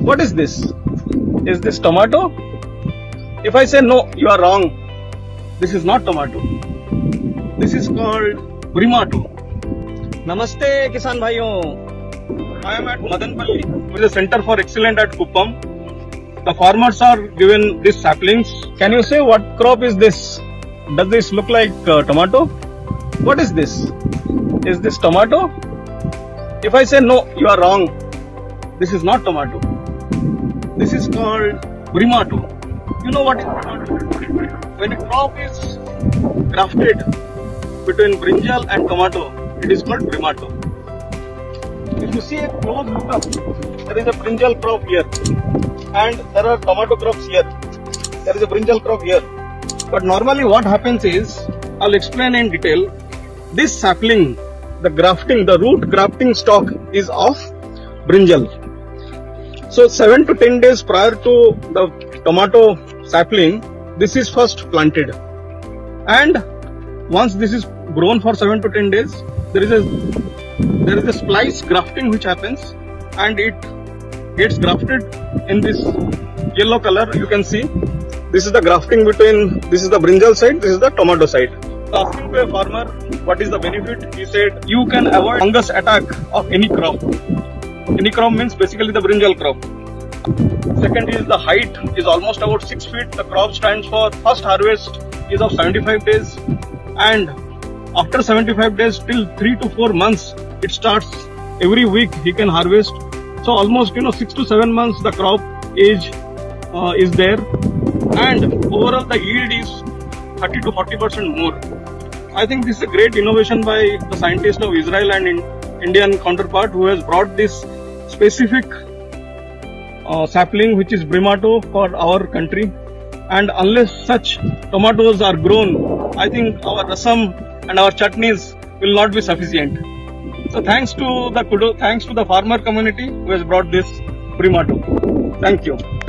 What is this? Is this tomato? If I say no, you are wrong. This is not tomato. This is called brimato. Namaste, Kisan Bhaiyo. I am at Madanpalli, which is a center for excellence at Kuppam. The farmers are given these saplings. Can you say what crop is this? Does this look like uh, tomato? What is this? Is this tomato? If I say no, you are wrong. This is not tomato. This is called brimato. You know what? When a crop is grafted between brinjal and tomato, it is called brimato. If you see a close look up, there is a brinjal crop here, and there are tomato crops here. There is a brinjal crop here. But normally, what happens is, I'll explain in detail. This sapling, the grafting, the root grafting stock is of brinjal. So, 7 to 10 days prior to the tomato sapling, this is first planted. And once this is grown for 7 to 10 days, there is a there is a splice grafting which happens and it gets grafted in this yellow color you can see. This is the grafting between this is the brinjal side this is the tomato side. Asking to a farmer what is the benefit? He said you can avoid fungus attack of any crop any crop means basically the brinjal crop. Second is the height is almost about 6 feet. The crop stands for first harvest is of 75 days and after 75 days till 3 to 4 months it starts every week he can harvest. So almost you know 6 to 7 months the crop age uh, is there and overall the yield is 30 to 40 percent more. I think this is a great innovation by the scientists of israel and in indian counterpart who has brought this specific uh, sapling which is brimato for our country. And unless such tomatoes are grown i think our rasam and our chutneys will not be sufficient. So thanks to the kudo thanks to the farmer community who has brought this brimato. Thank you